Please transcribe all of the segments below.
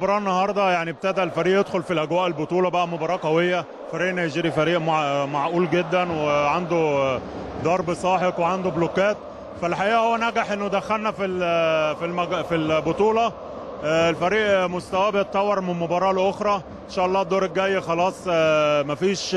المباراة النهارده يعني ابتدى الفريق يدخل في الأجواء البطولة بقى مباراة قوية. فريق نيجيري فريق مع معقول جدا وعنده ضرب ساحق وعنده بلوكات. فالحقيقة هو نجح إنه دخلنا في في المج... في البطولة. آه، الفريق مستواه بيتطور من مباراة لأخرى. إن شاء الله الدور الجاي خلاص آه، مفيش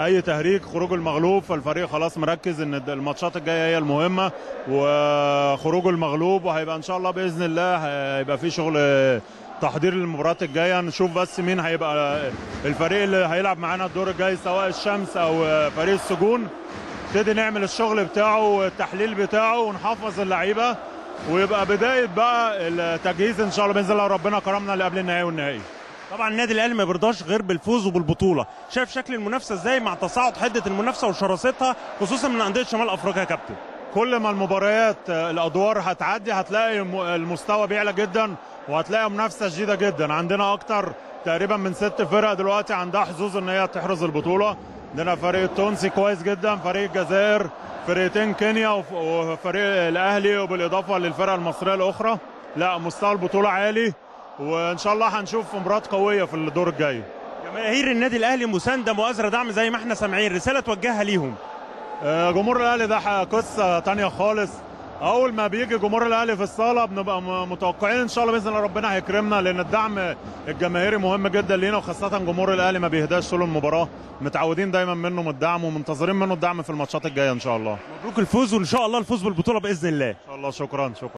أي تهريج خروج المغلوب فالفريق خلاص مركز إن الماتشات الجاية هي المهمة وخروج المغلوب وهيبقى إن شاء الله بإذن الله هيبقى في شغل تحضير للمباريات الجاية. نشوف بس مين هيبقى الفريق اللي هيلعب معانا الدور الجاي سواء الشمس آه، فريق السجون. نبتدي نعمل الشغل بتاعه والتحليل بتاعه ونحفظ اللعيبة ويبقى بداية بقى التجهيز إن شاء الله بإذن الله ربنا كرمنا اللي قبل النهائي والنهائي. طبعا النادي الأهلي ما بيرضاش غير بالفوز وبالبطولة. شايف شكل المنافسة إزاي مع تصاعد حدة المنافسة وشراستها خصوصا من أندية شمال أفريقيا يا كابتن؟ كل ما المباريات آه، الأدوار هتعدي هتلاقي الم- المستوى بيعلى جدا وهتلاقي منافسة شديده جدا. عندنا أكتر تقريبا من ست فرق دلوقتي عندها حظوظ إن هي تحرز البطولة. عندنا فريق التونسي كويس جدا فريق الجزائر فرقتين كينيا وف- وفريق الأهلي وبالإضافة للفرق المصرية الأخرى. لا مستوى البطولة عالي. وإن شاء الله هنشوف مباريات قوية في الدور الجاي. جماهير النادي الأهلي مساندة مؤازرة دعم زي ما إحنا سامعين. رسالة توجهها ليهم. آه، جمهور الأهلي ده قصة تانية خالص. أول ما بيجي جمهور الأهلي في الصالة بنبقى متوقعين إن شاء الله بإذن الله ربنا هيكرمنا لأن الدعم الجماهيري مهم جدا لينا وخاصة جمهور الأهلي ما بيهداش طول المباراة. متعودين دايما منه من الدعم ومنتظرين منه الدعم في الماتشات الجاية إن شاء الله. ان مبروك الفوز وإن شاء الله الفوز بالبطولة بإذن الله. شاء الله شكرا شكرا.